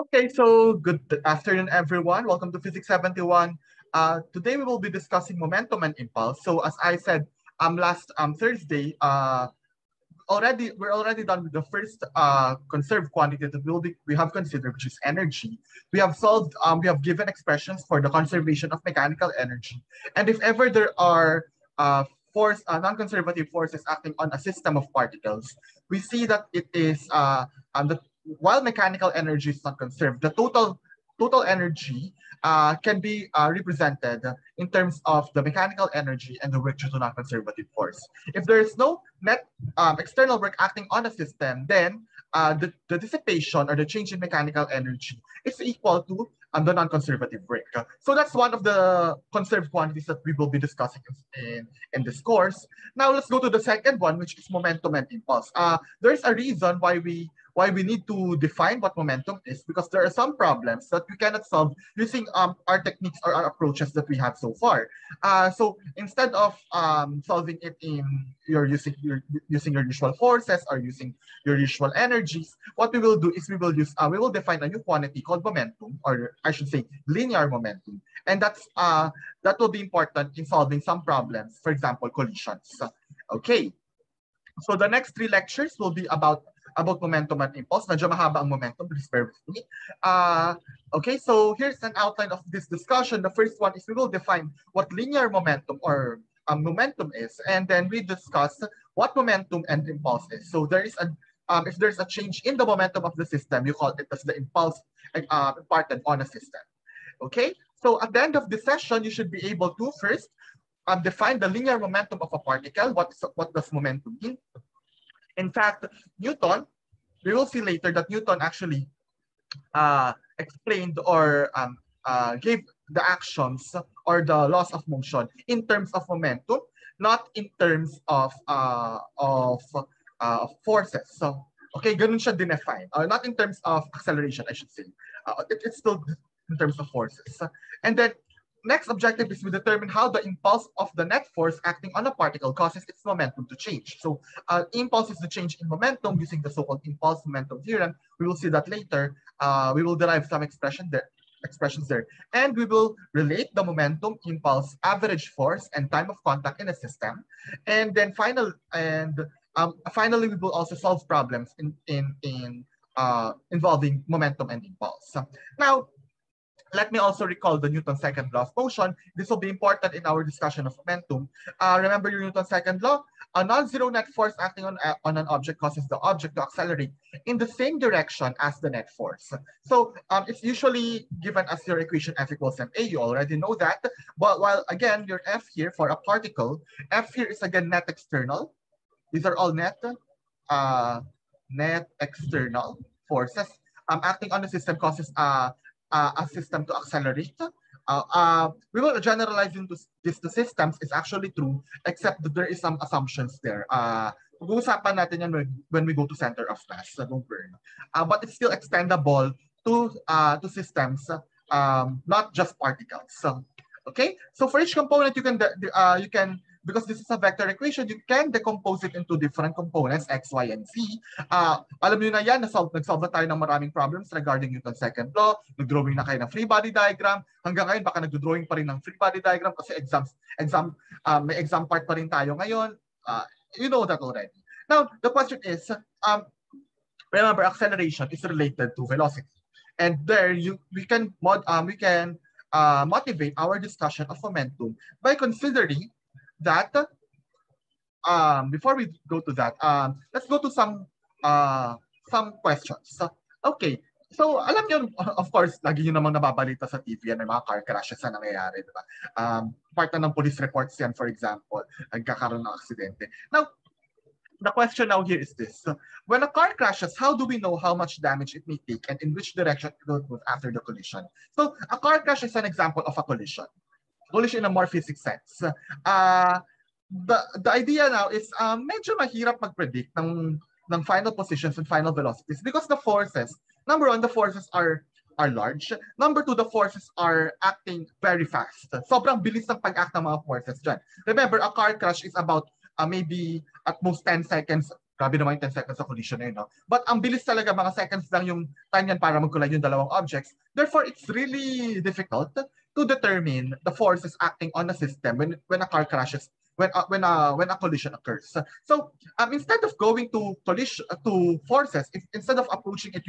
Okay, so good afternoon, everyone. Welcome to Physics 71. Uh, today we will be discussing momentum and impulse. So as I said um, last um, Thursday, uh, already we're already done with the first uh, conserved quantity that we'll be, we have considered, which is energy. We have solved, um, we have given expressions for the conservation of mechanical energy. And if ever there are uh, force, uh, non-conservative forces acting on a system of particles, we see that it is uh, um, the while mechanical energy is not conserved, the total total energy uh, can be uh, represented in terms of the mechanical energy and the work due to non-conservative force. If there is no net um, external work acting on a system, then uh, the, the dissipation or the change in mechanical energy is equal to um, the non-conservative work. So that's one of the conserved quantities that we will be discussing in, in this course. Now let's go to the second one, which is momentum and impulse. Uh, there's a reason why we why we need to define what momentum is because there are some problems that we cannot solve using um, our techniques or our approaches that we have so far. Uh, so instead of um, solving it in your using your using your usual forces or using your usual energies, what we will do is we will use uh, we will define a new quantity called momentum, or I should say linear momentum, and that's uh, that will be important in solving some problems. For example, collisions. Okay. So the next three lectures will be about about momentum and impulse. Medyo mahaba ang momentum, please bear with me. Uh, okay, so here's an outline of this discussion. The first one is we will define what linear momentum or um, momentum is, and then we discuss what momentum and impulse is. So there is a um, if there's a change in the momentum of the system, you call it as the impulse uh, imparted on a system. Okay, so at the end of the session, you should be able to first um, define the linear momentum of a particle. What, what does momentum mean? In fact, Newton, we will see later that Newton actually uh, explained or um, uh, gave the actions or the laws of motion in terms of momentum, not in terms of uh, of uh, forces. So, okay, ganun siya define. Uh, not in terms of acceleration, I should say. Uh, it, it's still in terms of forces. And then next objective is we determine how the impulse of the net force acting on a particle causes its momentum to change. So uh, impulse is the change in momentum using the so-called impulse momentum theorem. We will see that later. Uh, we will derive some expression there, expressions there. And we will relate the momentum, impulse, average force, and time of contact in a system. And then final and um, finally, we will also solve problems in in in uh, involving momentum and impulse. Now, let me also recall the Newton's second law of motion. This will be important in our discussion of momentum. Uh, remember your Newton's second law? A non-zero net force acting on, uh, on an object causes the object to accelerate in the same direction as the net force. So um, it's usually given as your equation F equals ma. You already know that. But while again, your F here for a particle, F here is again net external. These are all net, uh, net external forces um, acting on the system causes uh, uh, a system to accelerate. Uh, uh, we will generalize into this to systems is actually true, except that there is some assumptions there. Uh, natin yan when, we go to center of mass. Uh, but it's still extendable to uh, to systems, um, not just particles. So, okay, so for each component, you can uh, you can because this is a vector equation, you can decompose it into different components, x, y, and z. Uh, alam niyo na yan, nag-solve na tayo ng maraming problems regarding Newton's second law, nag-drawing na kayo ng free body diagram, hanggang ngayon baka nag-drawing pa rin ng free body diagram kasi exams, exam, uh, may exam part pa rin tayo ngayon. Uh, you know that already. Now, the question is, um, remember, acceleration is related to velocity. And there, you we can mod, um, we can uh, motivate our discussion of momentum by considering that, um, before we go to that, um, let's go to some uh, some questions. Okay, so alam niyo, of course, lagi niyo namang nababalita sa TV yan, may mga car crashes na nangyayari, di ba? Um, part na ng police reports yan, for example, nagkakaroon ng aksidente. Now, the question now here is this. When a car crashes, how do we know how much damage it may take and in which direction it will move after the collision? So a car crash is an example of a collision bullish in a more physics sense. Uh, the, the idea now is um, medyo mahirap mag-predict ng, ng final positions and final velocities because the forces, number one, the forces are are large. Number two, the forces are acting very fast. Sobrang bilis ng pag-act ng mga forces dyan. Remember, a car crash is about uh, maybe at most 10 seconds Grabe naman yung 10 seconds sa collision na yun, no? But ang bilis talaga, mga seconds lang yung time yan para magkulay yung dalawang objects. Therefore, it's really difficult to determine the forces acting on a system when, when a car crashes, when, uh, when, uh, when a collision occurs. So, um, instead of going to collision, uh, to forces, if, instead of approaching it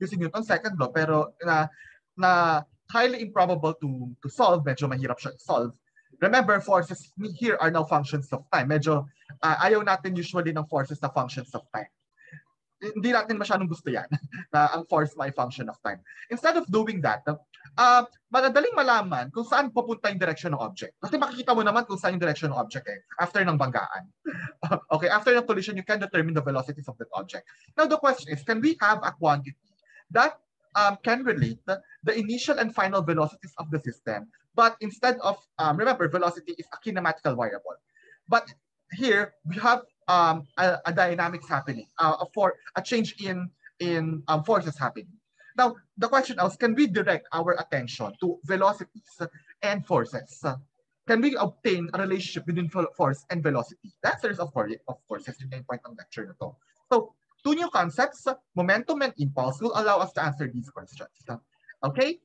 using Newton's second law, pero na, na highly improbable to, to solve, medyo mahirap siya solve, Remember, forces here are now functions of time. Medyo uh, ayaw natin usually ng forces na functions of time. Hindi natin masyadong gusto yan, na ang force may function of time. Instead of doing that, uh, madadaling malaman kung saan pupunta yung direction ng object. Kasi makikita mo naman kung saan yung direction ng object eh, after ng banggaan. okay, after the collision, you can determine the velocities of that object. Now the question is, can we have a quantity that um, can relate the initial and final velocities of the system but instead of, um, remember, velocity is a kinematical variable. But here we have um, a, a, dynamics happening, uh, for a change in, in um, forces happening. Now, the question is, can we direct our attention to velocities and forces? Can we obtain a relationship between force and velocity? The answer is of course, of course, is the main point the lecture. So, two new concepts, momentum and impulse, will allow us to answer these questions. Okay?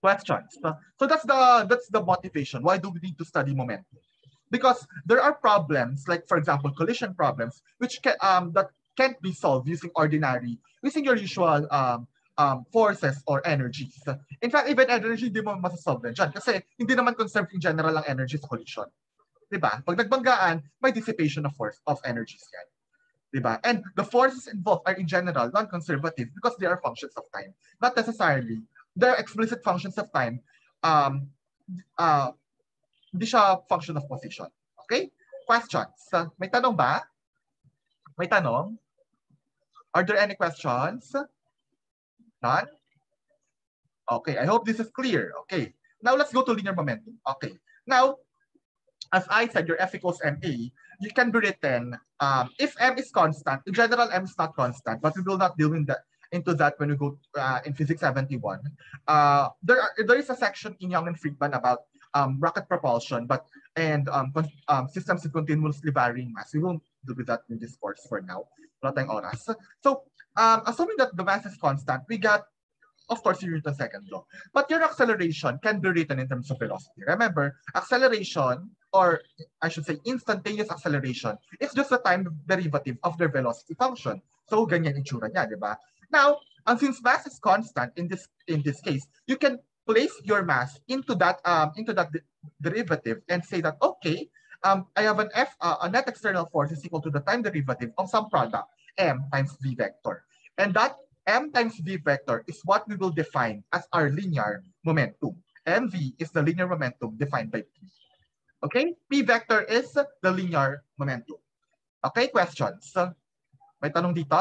questions. So that's the that's the motivation. Why do we need to study momentum? Because there are problems, like for example, collision problems, which can um that can't be solved using ordinary, using your usual um, um, forces or energies. In fact, even energy, hindi mo masasolve din dyan. Kasi hindi naman conserved in general ang energy sa collision. Diba? Pag nagbanggaan, may dissipation of force of energies yan. Diba? And the forces involved are in general non-conservative because they are functions of time. Not necessarily there are explicit functions of time. Um, uh, hindi siya function of position. Okay? Questions? May tanong ba? May tanong? Are there any questions? None? Okay, I hope this is clear. Okay, now let's go to linear momentum. Okay, now, as I said, your F equals MA, you can be written, um, if M is constant, in general, M is not constant, but we will not deal with that into that when we go uh, in Physics 71. Uh, there, are, there is a section in Young and Freedman about um, rocket propulsion, but and um, um, systems with continuously varying mass. We won't do that in this course for now. oras. So, um, assuming that the mass is constant, we got, of course, your Newton's second law. But your acceleration can be written in terms of velocity. Remember, acceleration, or I should say instantaneous acceleration, is just the time derivative of their velocity function. So, ganyan itsura niya, di ba? Now, and since mass is constant in this in this case, you can place your mass into that um, into that de derivative and say that okay, um, I have an f uh, a net external force is equal to the time derivative of some product m times v vector, and that m times v vector is what we will define as our linear momentum. mv is the linear momentum defined by p. Okay, p vector is the linear momentum. Okay, questions? May tanong dito?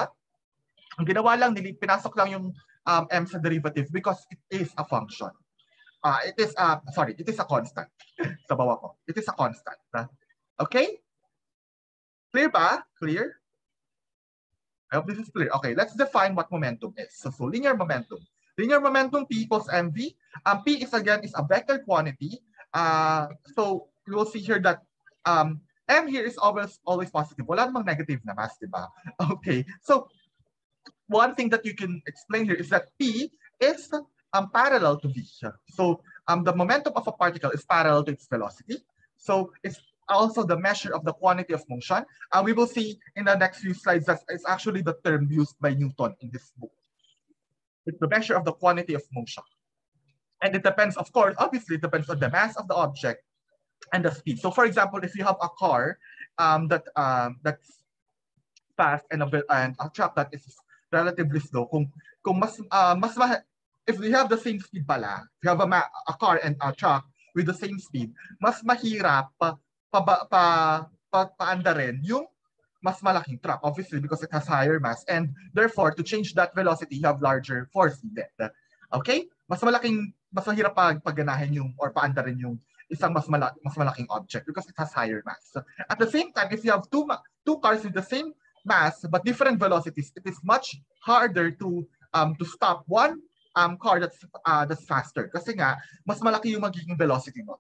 Ang ginawa lang, pinasok lang yung um, m sa derivative because it is a function. Uh, it is, uh, sorry, it is a constant. sa bawa ko. It is a constant. Okay? Clear ba? Clear? I hope this is clear. Okay, let's define what momentum is. So, so linear momentum. Linear momentum P equals mv. Um, P is again is a vector quantity. Uh, so you will see here that um, m here is always always positive. Wala namang negative na mass, di ba? Okay, so one thing that you can explain here is that P is um, parallel to V. So um, the momentum of a particle is parallel to its velocity. So it's also the measure of the quantity of motion. And uh, we will see in the next few slides that it's actually the term used by Newton in this book. It's the measure of the quantity of motion. And it depends, of course, obviously it depends on the mass of the object and the speed. So for example, if you have a car um, that um, that's fast and a, and a truck that is relatively slow. Kung kung mas uh, mas ma if we have the same speed pala, if you have a, a car and a truck with the same speed, mas mahirap pa pa, pa, pa, pa paanda rin yung mas malaking truck, obviously because it has higher mass and therefore to change that velocity, you have larger force needed. Okay? Mas malaking, mas mahirap pag pagganahin yung or paanda rin yung isang mas, mala, mas malaking object because it has higher mass. At the same time, if you have two two cars with the same mass but different velocities, it is much harder to um, to stop one um, car that's uh, that's faster. Kasi nga, mas malaki yung magiging velocity mo.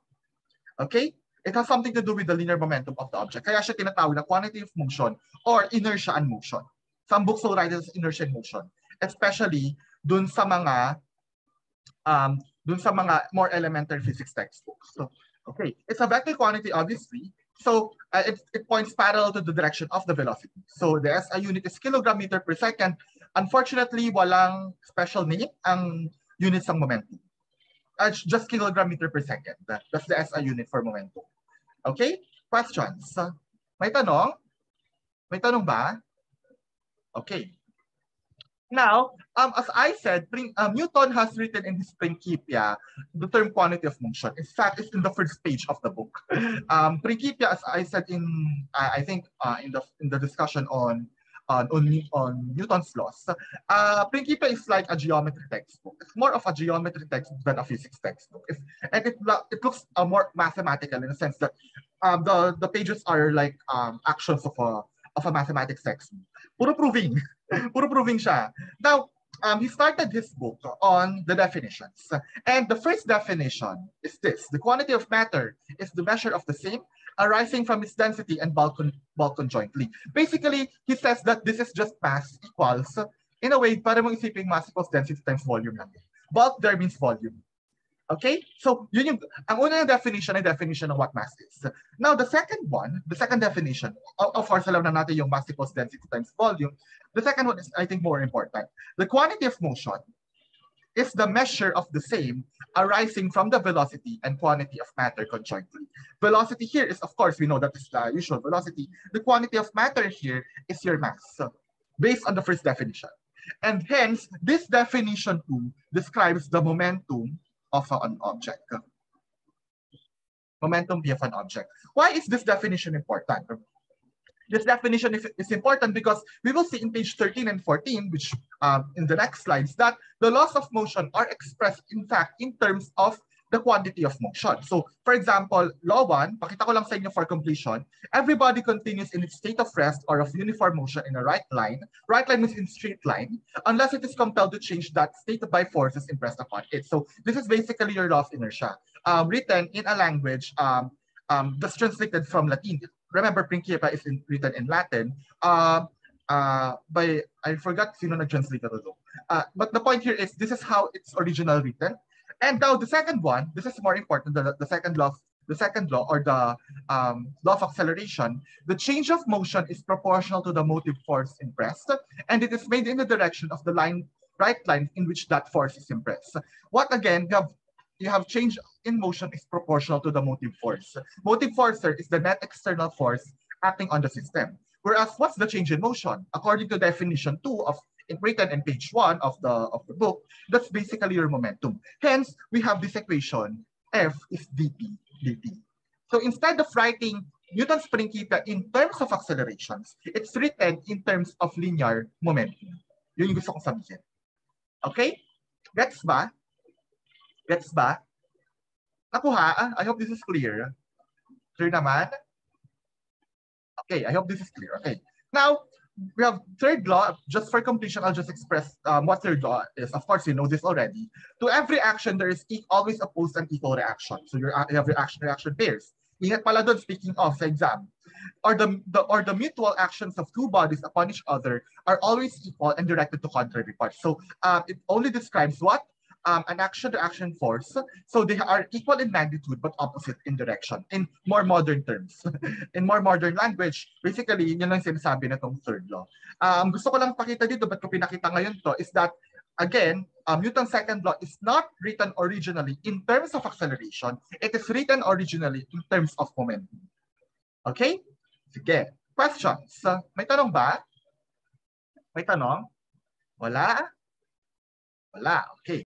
Okay? It has something to do with the linear momentum of the object. Kaya siya tinatawag na quantity of motion or inertia and motion. Some books will write it as inertia and motion. Especially dun sa mga um, dun sa mga more elementary physics textbooks. So, okay, it's a vector quantity obviously. So uh, it, it points parallel to the direction of the velocity. So the SI unit is kilogram meter per second. Unfortunately, walang special name ang units ng momentum. Uh, just kilogram meter per second. That's the SI unit for momentum. Okay? Questions? May tanong? May tanong ba? Okay. Now, um, as I said, um, Newton has written in his Principia the term quantity of motion. In fact, it's in the first page of the book. Um, Principia, as I said in, I think, uh, in the in the discussion on on, on, on Newton's laws, uh, Principia is like a geometry textbook. It's more of a geometry textbook than a physics textbook. And it, it looks uh, more mathematical in the sense that um, the, the pages are like um, actions of a, of a mathematics textbook. Puro proving. Puro proving siya. Now, um, he started his book on the definitions. And the first definition is this. The quantity of matter is the measure of the same arising from its density and bulk, bulk conjointly. Basically, he says that this is just mass equals, in a way, para mong isipin mass equals density times volume lang. Bulk there means volume. Okay? So, yun yung, ang unang definition ay definition of what mass is. Now, the second one, the second definition, of, of course, alam na natin yung mass equals density times volume. The second one is, I think, more important. The quantity of motion is the measure of the same arising from the velocity and quantity of matter conjointly. Velocity here is, of course, we know that is the usual velocity. The quantity of matter here is your mass, so based on the first definition. And hence, this definition too describes the momentum of an object. Momentum P of an object. Why is this definition important? This definition is, important because we will see in page 13 and 14, which um, in the next slides, that the laws of motion are expressed, in fact, in terms of the quantity of motion. So, for example, law 1, pakita ko lang sa inyo for completion, everybody continues in its state of rest or of uniform motion in a right line. Right line means in straight line, unless it is compelled to change that state by forces impressed upon it. So, this is basically your law of inertia, um, written in a language um, um, that's translated from Latin. Remember, Principia is in, written in Latin. Uh, uh, by, I forgot sino nag-translate ito. Uh, but the point here is, this is how it's originally written. And now the second one, this is more important, the, the second law, the second law or the um, law of acceleration, the change of motion is proportional to the motive force impressed, and it is made in the direction of the line, right line in which that force is impressed. What again, you have, you have change in motion is proportional to the motive force. Motive force, sir, is the net external force acting on the system. Whereas, what's the change in motion? According to definition two of written in page one of the of the book, that's basically your momentum. Hence, we have this equation, F is dp dt. So instead of writing Newton's principia in terms of accelerations, it's written in terms of linear momentum. Yun yung gusto kong sabihin. Okay? Gets ba? Gets ba? Nakuha? Ah, I hope this is clear. Clear naman? Okay, I hope this is clear. Okay. Now, we have third law, just for completion, I'll just express um, what third law is. Of course, you know this already. To every action, there is e always opposed and equal reaction. So you have reaction-reaction pairs. Ingat pala doon, speaking of sa exam. Or the, the, or the mutual actions of two bodies upon each other are always equal and directed to contrary parts. So um, it only describes what? Um, an action-to-action force. So they are equal in magnitude but opposite in direction in more modern terms. in more modern language, basically, yun lang sinasabi na itong third law. Um, gusto ko lang pakita dito, ba't ko pinakita ngayon to, is that, again, um, Newton's second law is not written originally in terms of acceleration. It is written originally in terms of momentum. Okay? Sige. Questions? May tanong ba? May tanong? Wala? Wala. Okay.